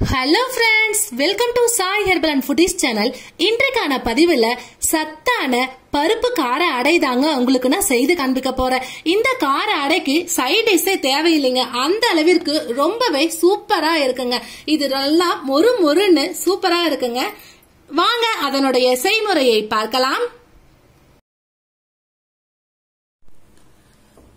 Hello friends welcome to Sai herbal and foodies channel இன்றைக்கான பதிவில் சத்தான பருப்பு கார அடை தாங்க உங்களுக்கு நான் செய்து காண்பிக்க போறேன். இந்த கார அடைக்கு சைட் டிஷ்ஷே தேவையில்லைங்க. அந்த அளவிற்கு ரொம்பவே சூப்பரா இருக்குங்க. இது நல்லா மொறு மொறுன்னு சூப்பரா இருக்குங்க. வாங்க அதனுடைய செய்முறையை பார்க்கலாம்.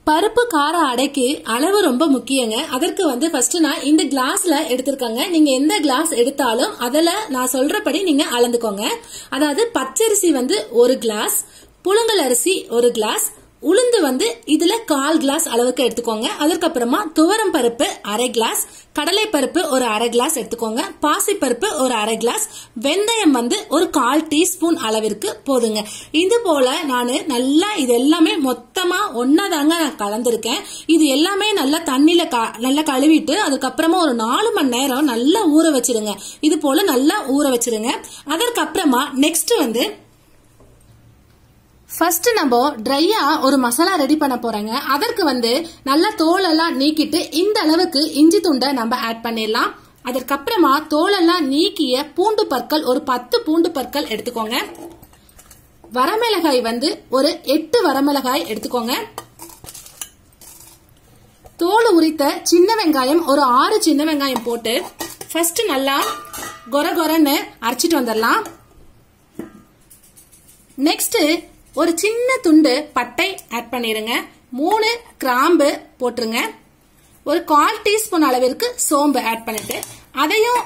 பருப்பு கார அடைக்கு அளவு ரொம்ப முக்கியங்க. அதற்கு வந்து ஃபர்ஸ்ட் நான் இந்த கிளாஸ்ல எடுத்திருக்கேங்க. நீங்க எந்த கிளாஸ் எடுத்தாலும் அதில் நான் சொல்றபடி நீங்க அளந்துக்கோங்க. அதாவது பச்சரிசி வந்து ஒரு கிளாஸ் புழுங்கல் அரிசி ஒரு கிளாஸ் உளுந்து வந்து இதுல கால் கிளாஸ் அளவுக்கு எடுத்துக்கோங்க. அதுக்கப்புறமா துவரம் பருப்பு அரை கிளாஸ் கடலை பருப்பு ஒரு அரை கிளாஸ் எடுத்துக்கோங்க. பாசி பருப்பு ஒரு அரை கிளாஸ் வெந்தயம் வந்து ஒரு கால் டீஸ்பூன் அளவிற்கு போதுங்க. இது போல நான் நல்லா இது எல்லாமே மொத்தமா ஒன்னாதாங்க நான் கலந்துருக்கேன். இது எல்லாமே நல்லா தண்ணியில நல்லா கழுவிட்டு அதுக்கப்புறமா ஒரு நாலு மணி நேரம் நல்லா ஊற வச்சிருங்க. இது போல நல்லா ஊற வச்சிருங்க. அதற்கப்புறமா நெக்ஸ்ட் வந்து ஃபர்ஸ்ட் நம்ம ட்ரையா ஒரு மசாலா ரெடி பண்ண போறோங்க. அதற்கு வந்து நல்லா தோலெல்லாம் நீக்கிட்டு இந்த அளவுக்கு இஞ்சி துண்டை நம்ம ஆட் பண்ணிடலாம். அதற்கப்புறமா தோலெல்லாம் நீக்கிய பூண்டு பற்கள் ஒரு பத்து பூண்டு பற்கள் எடுத்துக்கோங்க. வரமிளகாய் வந்து ஒரு எட்டு வரமிளகாய் எடுத்துக்கோங்க. தோல் உரித்த சின்ன வெங்காயம் ஒரு ஆறு சின்ன வெங்காயம் போட்டு ஃபர்ஸ்ட் நல்லா கொர கொரன்னு அரைச்சிட்டு வந்துடலாம். நெக்ஸ்ட் ஒரு சின்ன துண்டு பட்டை ஆட் பண்ணிருங்க. மூணு கிராம்பு போட்டுருங்க. ஒரு கால் டீஸ்பூன் அளவிற்கு சோம்பு ஆட் பண்ணிட்டு அதையும்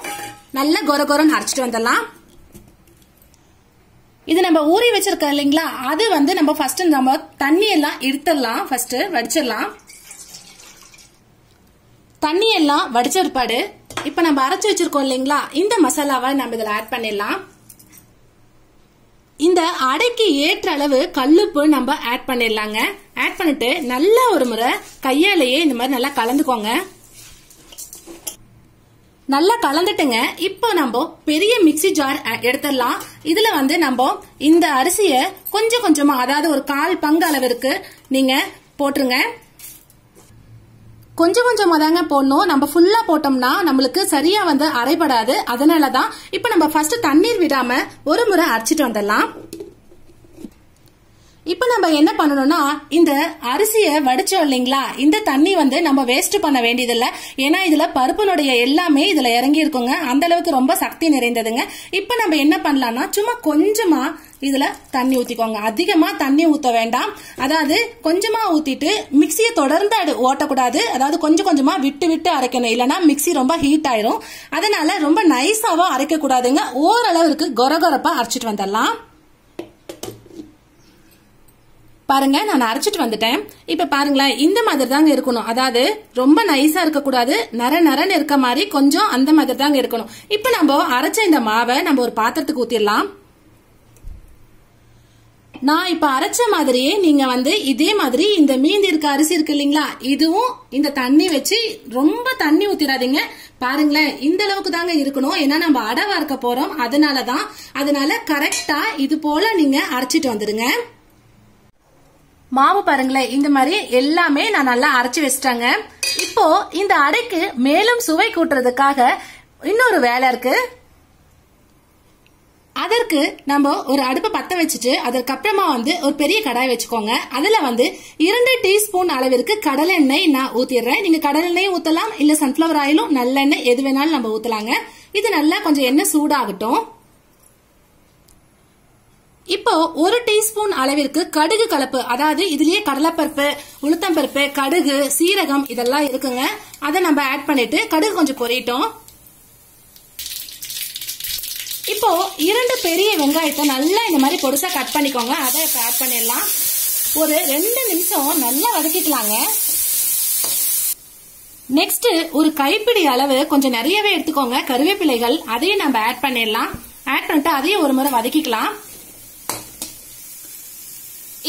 நல்ல கொர கொரன்னு அரைச்சிட்டு வந்துடலாம். இது நம்ம ஊறி வச்சிருக்கோம் இல்லைங்களா? அது வந்து நம்ம ஃபர்ஸ்ட் நம்ம தண்ணி எல்லாம் எடுத்துடலாம் ஃபர்ஸ்ட் வடிச்சிடலாம். தண்ணி எல்லாம் வடிச்ச பிற்பாடு இப்ப நம்ம அரைச்சு வச்சிருக்கோம் இல்லைங்களா? இந்த மசாலாவை நம்ம இதுல ஆட் பண்ணிடலாம். இந்த அடைக்கு ஏற்ற அளவு கல்லுப்பு நம்ம ஆட் பண்ணிடலாங்க. ஆட் பண்ணிட்டு நல்ல ஒரு முறை கையாலேயே இந்த மாதிரி நல்லா கலந்துக்கோங்க. நல்லா கலந்துட்டுங்க. இப்போ நம்ம பெரிய மிக்சி ஜார் எடுத்துடலாம். இதுல வந்து நம்ம இந்த அரிசிய கொஞ்சம் கொஞ்சமா அதாவது ஒரு கால் பங்கு அளவிற்கு நீங்க போட்டுருங்க. கொஞ்சம் கொஞ்சமா தாங்க போடணும். நம்ம ஃபுல்லா போட்டோம்னா நம்மளுக்கு சரியா வந்து அரைப்படாது அதனாலதான் இப்ப நம்ம ஃபர்ஸ்ட் தண்ணீர் விடாம ஒரு முறை அரைச்சிட்டு வந்துடலாம். இப்ப நம்ம என்ன பண்ணணும்னா இந்த அரிசிய வடிச்சோம் இல்லைங்களா? இந்த தண்ணி வந்து நம்ம வேஸ்ட் பண்ண வேண்டியதில்லை. ஏன்னா இதுல பருப்பினுடைய எல்லாமே இதுல இறங்கி இருக்குங்க அந்த அளவுக்கு ரொம்ப சக்தி நிறைந்ததுங்க. இப்ப நம்ம என்ன பண்ணலாம்னா சும்மா கொஞ்சமா இதுல தண்ணி ஊத்திக்கோங்க. அதிகமா தண்ணி ஊத்த வேண்டாம். அதாவது கொஞ்சமா ஊத்திட்டு மிக்சியை தொடர்ந்து அது ஓட்டக்கூடாது. அதாவது கொஞ்சம் கொஞ்சமா விட்டு விட்டு அரைக்கணும். இல்லைன்னா மிக்சி ரொம்ப ஹீட் ஆயிரும். அதனால ரொம்ப நைஸாவும் அரைக்க கூடாதுங்க ஓரளவுக்கு கொரகொரப்பா அரைச்சிட்டு வந்துடலாம். பாருங்க நான் அரைச்சிட்டு வந்துட்டேன். இப்ப பாருங்களேன் இந்த மாதிரி தாங்க இருக்கணும். அதாவது ரொம்ப நைஸா இருக்கக்கூடாது. நர நரன்னு இருக்க மாதிரி கொஞ்சம் அந்த மாதிரி தாங்க இருக்கணும். இப்ப நம்ம அரைச்ச இந்த மாவை நம்ம ஒரு பாத்திரத்துக்கு ஊத்திடலாம். நான் இப்ப அரைச்ச மாதிரியே நீங்க வந்து இதே மாதிரி இந்த மீந்தி இருக்க அரிசி இருக்கு இல்லைங்களா இதுவும் இந்த தண்ணி வச்சு ரொம்ப தண்ணி ஊத்திடாதீங்க. பாருங்களேன் இந்த அளவுக்கு தாங்க இருக்கணும். ஏன்னா நம்ம அடவா இருக்க போறோம். அதனாலதான் அதனால கரெக்டா இது போல நீங்க அரைச்சிட்டு வந்துருங்க மாவு பாருங்களேன் இந்த மாதிரி எல்லாமே நான் நல்லா அரைச்சு வச்சிட்டாங்க. இப்போ இந்த அடைக்கு மேலும் சுவை கூட்டுறதுக்காக இன்னொரு வேலை இருக்கு. அதற்கு நம்ம ஒரு அடுப்பை பத்த வச்சுட்டு அதற்கப்புறமா வந்து ஒரு பெரிய கடாய் வச்சுக்கோங்க. அதுல வந்து இரண்டு டீஸ்பூன் அளவிற்கு கடலெண்ணெய் நான் ஊத்திடுறேன். நீங்க கடலெண்ணெய் ஊத்தலாம் இல்ல சன்ஃபிளவர் ஆயிலும் நல்லெண்ணெய் எது வேணாலும் நம்ம ஊத்தலாங்க. இது நல்லா கொஞ்சம் எண்ணெய் சூடாகட்டும். இப்போ ஒரு டீஸ்பூன் அளவிற்கு கடுகு கலப்பு அதாவது இதுலயே கடலைப்பருப்பு உளுத்தம்பருப்பு கடுகு சீரகம் இதெல்லாம் இருக்குங்க. அதை நம்ம ஆட் பண்ணிட்டு கடுகு கொஞ்சம் பொரியட்டும் இப்போ இரண்டு பெரிய வெங்காயத்தை நல்லா இந்த மாதிரி பொடிசா கட் பண்ணிக்கோங்க. அதை இப்போ ஆட் பண்ணிடலாம். ஒரு ரெண்டு நிமிஷம் நல்லா வதக்கிக்கலாங்க. நெக்ஸ்ட் ஒரு கைப்பிடி அளவு கொஞ்சம் நிறையவே எடுத்துக்கோங்க. கருவேப்பிலைகள் அதையும் நம்ம ஆட் பண்ணிடலாம். ஆட் பண்ணிட்டு அதையும் ஒரு முறை வதக்கிக்கலாம்.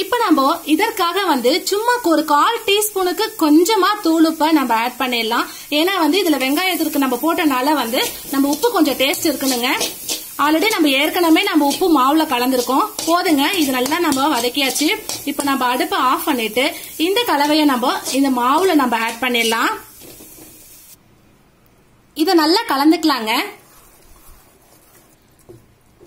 இப்ப நம்ம இதற்காக வந்து சும்மா ஒரு கால் டீஸ்பூனுக்கு கொஞ்சமா தூளுப்பை நம்ம ஆட் பண்ணிடலாம். ஏன்னா வந்து இதுல வெங்காயத்திற்கு நம்ம போட்டனால வந்து நம்ம உப்பு கொஞ்சம் டேஸ்ட் இருக்கணுங்க ஆல்ரெடி நம்ம ஏற்கனவே நம்ம உப்பு மாவுல கலந்துருக்கோம். போதுங்க இது நல்லா நம்ம வதக்கியாச்சு. இப்ப நம்ம அடுப்பை ஆஃப் பண்ணிட்டு இந்த கலவையை நம்ம இந்த மாவுல நம்ம ஆட் பண்ணிடலாம். இதை நல்லா கலந்துக்கலாங்க.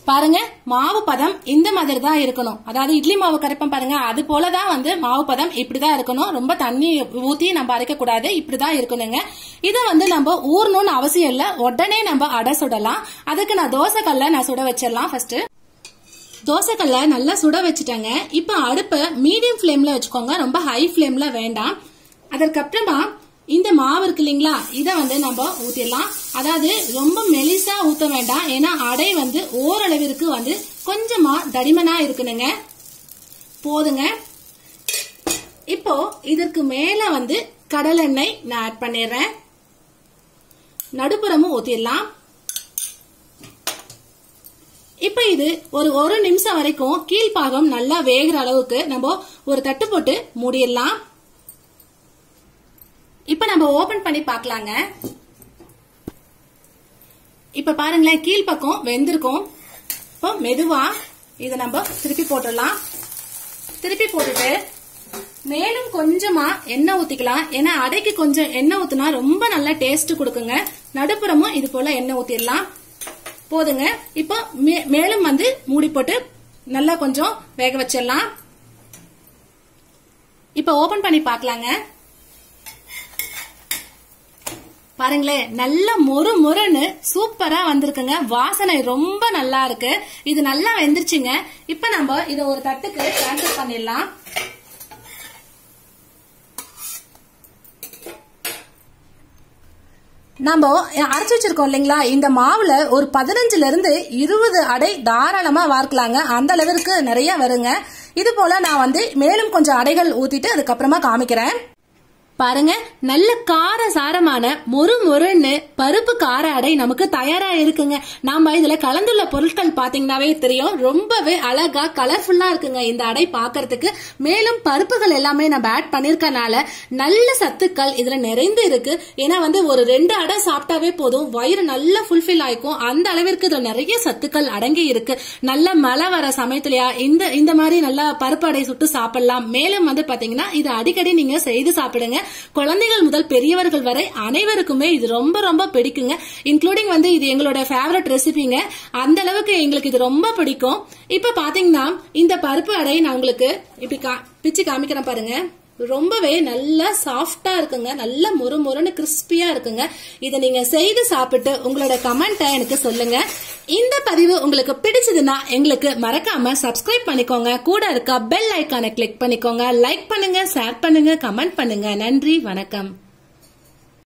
பாருங்க மாவு பதம் இந்த மாதிரி தான் இருக்கணும். அதாவது இட்லி மாவு கரைப்பம் பாருங்க அது போலதான் வந்து மாவு பதம் இப்படிதான் இருக்கணும். ரொம்ப தண்ணி ஊத்தி நம்ம அரைக்க கூடாது இப்படிதான் இருக்கணுங்க. இதை வந்து நம்ம ஊறணும்னு அவசியம் இல்ல. உடனே நம்ம அடை சுடலாம். அதுக்கு நான் தோசை கல்ல நான் சுட வச்சிடலாம் ஃபர்ஸ்ட் தோசைக்கல்ல நல்லா சுட வச்சுட்டேங்க. இப்போ அடுப்பை மீடியம் ஃப்ளேம்ல வச்சுக்கோங்க. ரொம்ப ஹை ஃப்ளேம்ல வேண்டாம். அதற்கப்புறமா இந்த மாவு இருக்கு இல்லைங்களா? இதை வந்து நம்ம ஊத்திடலாம். அதாவது ரொம்ப மெலிசா ஊத்த வேண்டாம். ஏன்னா அடை வந்து ஓரளவிற்கு வந்து கொஞ்சமா தடிமனா இருக்கணுங்க. போதுங்க. இப்போ இதற்கு மேல வந்து கடலெண்ணெய் நான் ஆட் பண்ணிடுறேன். நடுப்புறமும் ஊத்திடலாம். இப்ப இது ஒரு ஒரு நிமிஷம் வரைக்கும் கீழ்பாகம் நல்லா வேகிற அளவுக்கு நம்ம ஒரு தட்டு போட்டு மூடிடலாம். இப்ப நம்ம ஓபன் பண்ணி பார்க்கலாங்க. இப்ப பாருங்களேன் கீழ்ப்பக்கம் வெந்திருக்கும். இப்போ மெதுவா இதை நம்ம திருப்பி போட்டுடலாம். திருப்பி போட்டுட்டு மேலும் கொஞ்சமா எண்ணெய் ஊத்திக்கலாம். ஏன்னா அடைக்கு கொஞ்சம் எண்ணெய் ஊத்துனா ரொம்ப நல்லா டேஸ்ட் கொடுக்குங்க. நடுப்புறமும் இது போல எண்ணெய் ஊத்திடலாம். போதுங்க. இப்போ மேலும் வந்து மூடி போட்டு நல்லா கொஞ்சம் வேக வச்சிடலாம். இப்ப ஓபன் பண்ணி பார்க்கலாங்க. பாருங்களேன் நல்ல மொறு மொறுன்னு சூப்பரா வந்திருக்குங்க. வாசனை ரொம்ப நல்லா இருக்கு. இது நல்லா வெந்துருச்சுங்க. இப்ப நம்ம இத ஒரு தட்டுக்கு டிரான்ஸ்ஃபர் பண்ணிடலாம். நம்ம அரைச்சு வச்சிருக்கோம் இல்லைங்களா? இந்த மாவுல ஒரு பதினஞ்சுல இருந்து இருபது அடை தாராளமா வார்க்கலாங்க. அந்த அளவிற்கு நிறைய வருங்க. இது போல நான் வந்து மேலும் கொஞ்சம் அடைகள் ஊத்திட்டு அதுக்கப்புறமா காமிக்கிறேன். பாருங்க நல்ல கார சாரமான மொறு மொறுன்னு பருப்பு கார அடை நமக்கு தயாரா இருக்குங்க. நாம இதுல கலந்துள்ள பொருட்கள் பாத்தீங்கன்னாவே தெரியும். ரொம்பவே அழகா கலர்ஃபுல்லா இருக்குங்க இந்த அடை பாக்குறதுக்கு. மேலும் பருப்புகள் எல்லாமே நம்ம ஆட் பண்ணிருக்கனால நல்ல சத்துக்கள் இதுல நிறைந்து இருக்கு. ஏன்னா வந்து ஒரு ரெண்டு அடை சாப்பிட்டாவே போதும். வயிறு நல்லா ஃபுல்ஃபில் ஆயிக்கும். அந்த அளவிற்கு இதுல நிறைய சத்துக்கள் அடங்கி இருக்கு. நல்ல மழை வர சமயத்திலயா இந்த இந்த மாதிரி நல்லா பருப்பு அடை சுட்டு சாப்பிடலாம். மேலும் வந்து பாத்தீங்கன்னா இது அடிக்கடி நீங்க செய்து சாப்பிடுங்க. குழந்தைகள் முதல் பெரியவர்கள் வரை அனைவருக்குமே இது ரொம்ப ரொம்ப பிடிக்குங்க. இன்க்ளூடிங் வந்து இது எங்களோட ஃபேவரட் ரெசிபிங்க அந்த அளவுக்கு எங்களுக்கு இது ரொம்ப பிடிக்கும். இப்ப பாத்தீங்கன்னா இந்த பருப்பு அடையை நான் உங்களுக்கு இப்படி பிச்சு காமிக்கிறேன் பாருங்க. ரொம்பவே நல்லா சாஃப்டா இருக்குங்க. நல்ல மொறு மொறுன்னு கிறிஸ்பியா இருக்குங்க. இதை நீங்க செய்து சாப்பிட்டு உங்களோட கமெண்ட்டை எனக்கு சொல்லுங்க. இந்த பதிவு உங்களுக்கு பிடிச்சதுன்னா எங்களுக்கு மறக்காம சப்ஸ்கிரைப் பண்ணிக்கோங்க. கூட இருக்க பெல் ஐக்கானை கிளிக் பண்ணிக்கோங்க. லைக் பண்ணுங்க ஷேர் பண்ணுங்க கமெண்ட் பண்ணுங்க. நன்றி வணக்கம்.